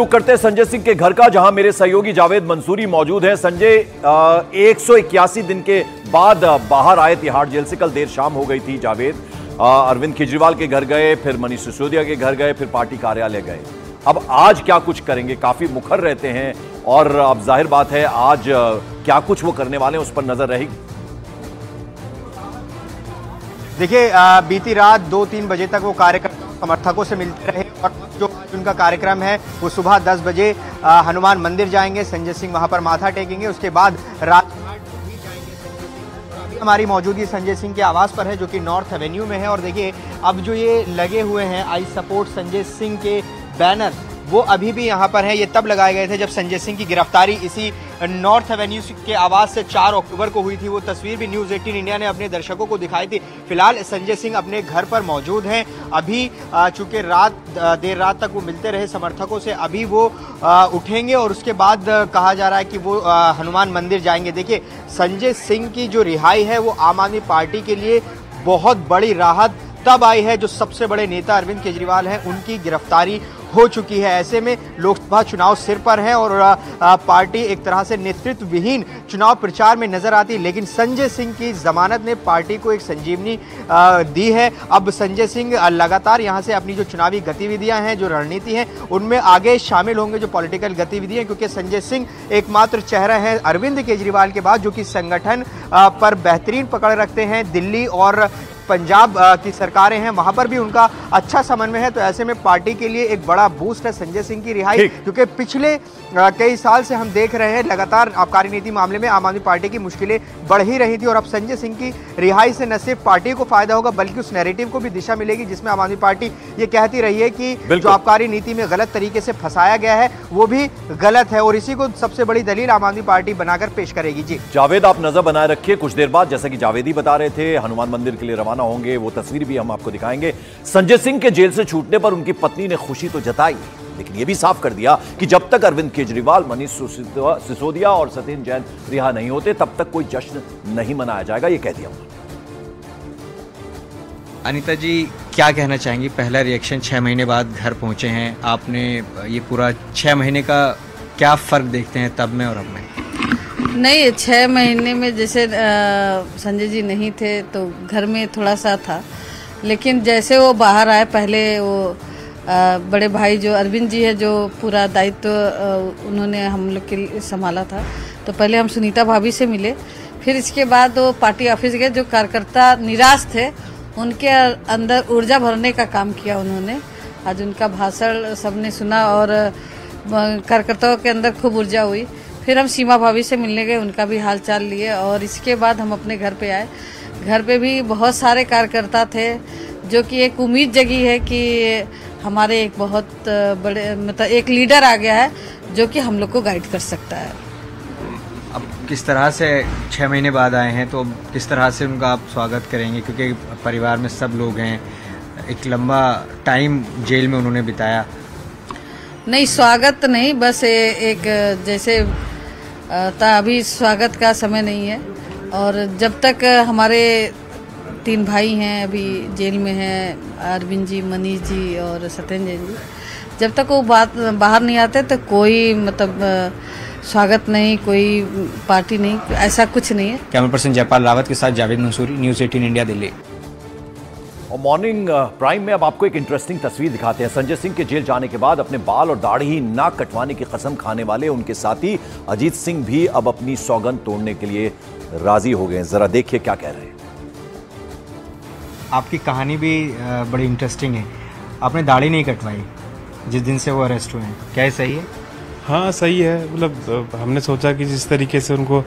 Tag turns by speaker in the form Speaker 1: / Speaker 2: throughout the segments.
Speaker 1: शुरू करते संजय सिंह के घर का, जहाँ मेरे सहयोगी जावेद मंसूरी मौजूद हैं। संजय एक सौ इक्यासी दिन के बाद बाहर आए तिहाड़ जेल से। कल देर शाम हो गई थी जावेद। अरविंद केजरीवाल के घर गए, फिर मनीष सिसोदिया के घर गए, फिर पार्टी कार्यालय गए। अब आज क्या कुछ करेंगे? काफ़ी मुखर रहते हैं और अब ज़ाहिर बात है, आज क्या कुछ वो करने वाले हैं, उस पर नज़र रहेगी।
Speaker 2: देखिए बीती रात दो तीन बजे तक वो कार्यक्रम समर्थकों से मिलते रहे और जो आज उनका कार्यक्रम है, वो सुबह 10 बजे हनुमान मंदिर जाएँगे, संजय सिंह वहाँ पर माथा टेकेंगे, उसके बाद रात हमारी मौजूदगी संजय सिंह के आवास पर है, जो कि नॉर्थ एवेन्यू में है। और देखिए, अब जो ये लगे हुए हैं, आई सपोर्ट संजय सिंह के बैनर। वो अभी भी यहाँ पर है। ये तब लगाए गए थे जब संजय सिंह की गिरफ्तारी इसी नॉर्थ एवेन्यू के आवास से 4 अक्टूबर को हुई थी। वो तस्वीर भी न्यूज़ 18 इंडिया ने अपने दर्शकों को दिखाई थी। फ़िलहाल संजय सिंह अपने घर पर मौजूद हैं। अभी चूँकि रात देर रात तक वो मिलते रहे समर्थकों से, अभी वो उठेंगे और उसके बाद कहा जा रहा है कि वो हनुमान मंदिर जाएँगे। देखिए, संजय सिंह की जो रिहाई है, वो आम आदमी पार्टी के लिए बहुत बड़ी राहत तब आई है, जो सबसे बड़े नेता अरविंद केजरीवाल हैं, उनकी गिरफ्तारी हो चुकी है। ऐसे में लोकसभा चुनाव सिर पर है और पार्टी एक तरह से नेतृत्व विहीन चुनाव प्रचार में नज़र आती, लेकिन संजय सिंह की जमानत ने पार्टी को एक संजीवनी दी है। अब संजय सिंह लगातार यहाँ से अपनी जो चुनावी गतिविधियाँ हैं, जो रणनीति है, उनमें आगे शामिल होंगे जो पॉलिटिकल गतिविधियाँ, क्योंकि संजय सिंह एकमात्र चेहरा है अरविंद केजरीवाल के बाद, जो कि संगठन पर बेहतरीन पकड़ रखते हैं। दिल्ली और पंजाब की सरकारें हैं वहाँ पर भी उनका अच्छा समन्वय है। तो ऐसे में पार्टी के लिए एक बड़ा बूस्ट है संजय सिंह की रिहाई क्योंकि पिछले कई साल से हम देख रहे हैं लगातार आबकारी नीति मामले में आम आदमी पार्टी की मुश्किलें बढ़ ही रही थी और अब संजय सिंह की रिहाई से न सिर्फ़ पार्टी को फ़ायदा होगा बल्कि उस नैरेटिव को भी दिशा मिलेगी जिसमें आम आदमी पार्टी ये कहती रही है कि जो आबकारी नीति में गलत तरीके से फंसाया गया है वो भी गलत है और इसी को सबसे बड़ी दलील आम आदमी पार्टी बनाकर पेश करेगी। जी।
Speaker 1: जावेद आप नज़र बनाए रखिए कुछ देर बाद जैसा कि जावेद ही बता रहे थे हनुमान मंदिर के लिए रवाना रवाना होंगे, वो तस्वीर भी हम आपको दिखाएँगे। संजय सिंह के जेल से छूटने पर उनकी पत्नी ने खुशी तो जताई, लेकिन यह भी साफ़ कर दिया कि जब तक अरविंद केजरीवाल, मनीष सिसोदिया और सत्येंद्र जैन रिहा नहीं होते, तब तक कोई जश्न नहीं मनाया जाएगा, ये कह दिया
Speaker 3: अनिता जी, क्या कहना चाहेंगी? पहला रिएक्शन छह महीने बाद घर पहुँचे हैं। आपने ये पूरा छह महीने का क्या फ़र्क देखते हैं तब में और अब में?
Speaker 4: नहीं छः महीने में जैसे संजय जी नहीं थे तो घर में थोड़ा सा था। लेकिन जैसे वो बाहर आए पहले वो आ, बड़े भाई जो अरविंद जी है जो पूरा दायित्व तो, उन्होंने हम लोग के लिए संभाला था। तो पहले हम सुनीता भाभी से मिले। फिर इसके बाद वो पार्टी ऑफ़िस गए जो कार्यकर्ता निराश थे उनके अंदर ऊर्जा भरने का काम किया उन्होंने। आज उनका भाषण सबने सुना और कार्यकर्ताओं के अंदर खूब ऊर्जा हुई। फिर हम सीमा भाभी से मिलने गए उनका भी हाल चाल लिए और इसके बाद हम अपने घर पे आए। घर पे भी बहुत सारे कार्यकर्ता थे जो कि एक उम्मीद जगी है कि हमारे एक बहुत बड़े मतलब एक लीडर आ गया है जो कि हम लोग को गाइड कर सकता है।
Speaker 3: अब किस तरह से छः महीने बाद आए हैं तो किस तरह से उनका आप स्वागत करेंगे? क्योंकि परिवार में सब लोग हैं एक लंबा टाइम जेल में उन्होंने बिताया।
Speaker 4: नहीं स्वागत नहीं बस ए, एक जैसे अभी स्वागत का समय नहीं है। और जब तक हमारे तीन भाई हैं, अभी जेल में हैं, अरविंद जी, मनीष जी और सत्येंद्र जी, जब तक वो बात, बाहर नहीं आते तो कोई मतलब स्वागत नहीं, कोई पार्टी नहीं, ऐसा कुछ नहीं है।
Speaker 3: कैमरा पर्सन जयपाल रावत के साथ Javed Mansoori, news eighteen India, Delhi.
Speaker 1: और मॉर्निंग प्राइम uh, में अब आपको एक इंटरेस्टिंग तस्वीर दिखाते हैं। संजय सिंह के जेल जाने के बाद अपने बाल और दाढ़ी नाक कटवाने की कसम खाने वाले उनके साथी अजीत सिंह भी अब अपनी सौगंध तोड़ने के लिए राज़ी हो गए हैं। जरा देखिए क्या कह रहे हैं।
Speaker 3: आपकी कहानी भी बड़ी इंटरेस्टिंग है। आपने दाढ़ी नहीं कटवाई जिस दिन से वो अरेस्ट हुए हैं। क्या है सही है?
Speaker 5: हाँ सही है। मतलब हमने सोचा कि जिस तरीके से उनको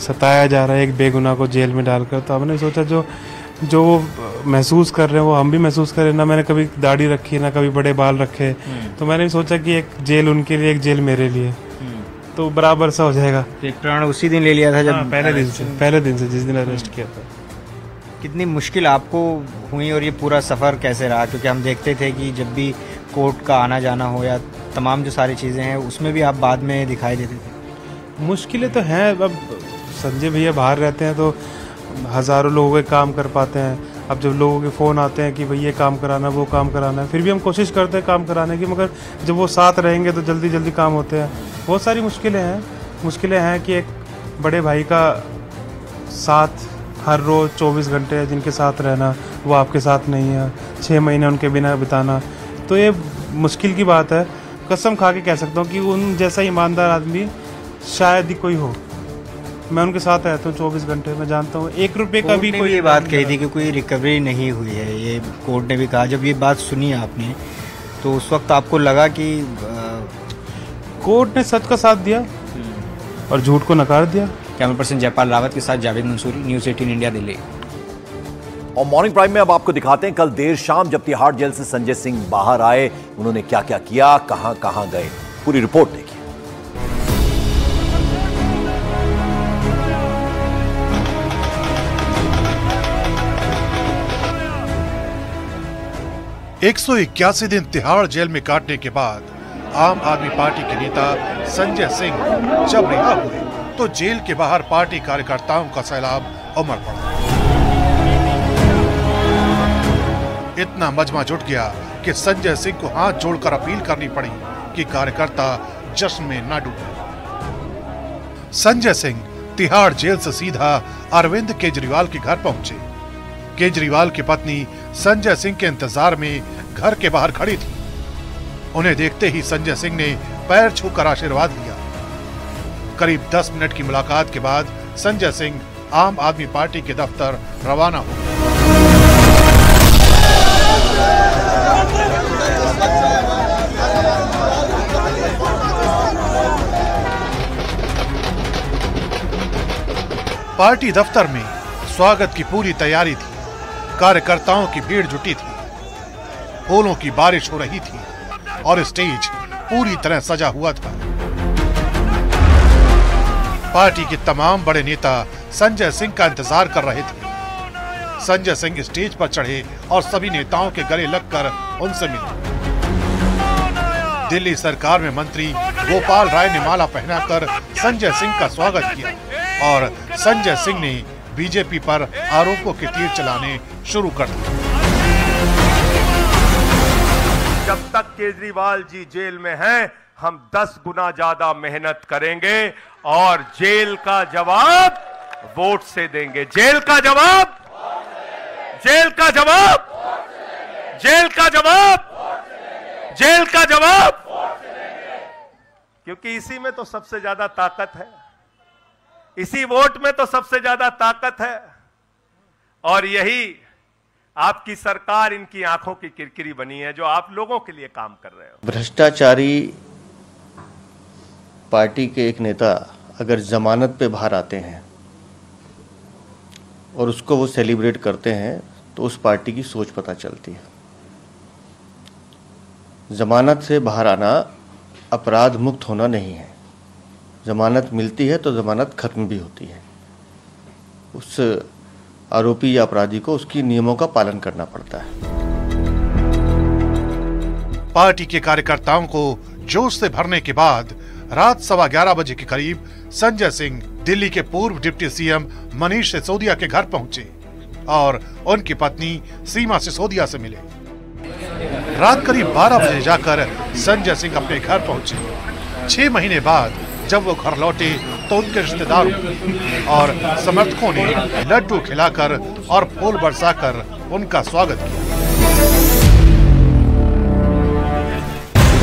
Speaker 5: सताया जा रहा है एक बेगुनाह को जेल में डालकर तो हमने सोचा जो जो वो महसूस कर रहे हैं वो हम भी महसूस करें ना मैंने कभी दाढ़ी रखी ना कभी बड़े बाल रखे। हम्म। तो मैंने सोचा कि एक जेल उनके लिए एक जेल मेरे लिए। हम्म। तो बराबर सा हो जाएगा।
Speaker 3: एक प्राण उसी दिन ले लिया था जब हाँ,
Speaker 5: पहले दिन से पहले दिन से जिस दिन अरेस्ट किया था।
Speaker 3: कितनी मुश्किल आपको हुई और ये पूरा सफ़र कैसे रहा? क्योंकि हम देखते थे कि जब भी कोर्ट का आना जाना हो या तमाम जो सारी चीज़ें हैं उसमें भी आप बाद में दिखाई देते थे।
Speaker 5: मुश्किलें तो हैं अब संजय भैया बाहर रहते हैं तो हज़ारों लोगों के काम कर पाते हैं। अब जब लोगों के फ़ोन आते हैं कि भाई ये काम कराना वो काम कराना है, फिर भी हम कोशिश करते हैं काम कराने की, मगर जब वो साथ रहेंगे तो जल्दी जल्दी काम होते हैं। बहुत सारी मुश्किलें हैं। मुश्किलें हैं कि एक बड़े भाई का साथ हर रोज़ चौबीस घंटे जिनके साथ रहना, वो आपके साथ नहीं है। छः महीने उनके बिना बिताना। तो ये मुश्किल की बात है। कसम खा के कह सकता हूँ कि उन जैसा ईमानदार आदमी शायद ही कोई हो। मैं उनके साथ रहता हूँ चौबीस घंटे में जानता हूँ। एक रुपये का भी कोई
Speaker 3: ये बात कही थी कि कोई रिकवरी नहीं हुई है ये कोर्ट ने भी कहा। जब ये बात सुनी आपने तो उस वक्त आपको लगा कि
Speaker 5: कोर्ट ने सच का साथ दिया हम्म। और झूठ को नकार दिया।
Speaker 3: कैमरा पर्सन जयपाल रावत के साथ Javed Mansoori news eighteen India Delhi.
Speaker 1: और मॉर्निंग प्राइम में अब आपको दिखाते हैं कल देर शाम जब तिहाड़ जेल से संजय सिंह बाहर आए उन्होंने क्या क्या किया कहाँ कहाँ गए। पूरी रिपोर्ट देखें।
Speaker 6: 181 दिन तिहाड़ जेल में काटने के बाद आम आदमी पार्टी के नेता संजय सिंह जब रिहा हुए तो जेल के बाहर पार्टी कार्यकर्ताओं का सैलाब उमड़ पड़ा। इतना मजमा जुट गया कि संजय सिंह को हाथ जोड़कर अपील करनी पड़ी कि कार्यकर्ता जश्न में न डूबे। संजय सिंह तिहाड़ जेल से सीधा अरविंद केजरीवाल के घर पहुँचे। केजरीवाल की के पत्नी संजय सिंह के इंतज़ार में घर के बाहर खड़ी थी। उन्हें देखते ही संजय सिंह ने पैर छूकर आशीर्वाद लिया। करीब 10 मिनट की मुलाकात के बाद संजय सिंह आम आदमी पार्टी के दफ्तर रवाना हुए पार्टी दफ्तर में स्वागत की पूरी तैयारी थी। कार्यकर्ताओं की भीड़ जुटी थी। फूलों की बारिश हो रही थी और स्टेज पूरी तरह सजा हुआ था। पार्टी के तमाम बड़े नेता संजय सिंह का इंतज़ार कर रहे थे। संजय सिंह स्टेज पर चढ़े और सभी नेताओं के गले लगकर उनसे मिले। दिल्ली सरकार में मंत्री गोपाल राय ने माला पहनाकर संजय सिंह का स्वागत किया और संजय सिंह ने बीजेपी पर आरोपों के तीर चलाने शुरू कर दिए
Speaker 7: जब तक केजरीवाल जी जेल में हैं, हम दस गुना ज़्यादा मेहनत करेंगे और जेल का जवाब वोट से देंगे। जेल का जवाब जेल का जवाब जेल का जवाब जेल का जवाब क्योंकि इसी में तो सबसे ज़्यादा ताकत है। इसी वोट में तो सबसे ज़्यादा ताकत है। और यही आपकी सरकार इनकी आँखों की किरकिरी बनी है, जो आप लोगों के लिए काम कर रहे हो।
Speaker 8: भ्रष्टाचारी पार्टी के एक नेता अगर जमानत पे बाहर आते हैं और उसको वो सेलिब्रेट करते हैं तो उस पार्टी की सोच पता चलती है। जमानत से बाहर आना अपराध मुक्त होना नहीं है। जमानत मिलती है तो जमानत खत्म भी होती है। उस आरोपी या अपराधी को उसकी नियमों का पालन करना पड़ता है।
Speaker 6: पार्टी के कार्यकर्ताओं को जोश से भरने के बाद रात सवा ग्यारह बजे के करीब संजय सिंह दिल्ली के पूर्व डिप्टी सीएम मनीष सिसोदिया के घर पहुँचे और उनकी पत्नी सीमा सिसोदिया से मिले। रात करीब 12 बजे जाकर संजय सिंह अपने घर पहुँचे। छह महीने बाद जब वो घर लौटे तो उनके रिश्तेदारों और समर्थकों ने लड्डू खिलाकर और फूल बरसाकर उनका स्वागत किया।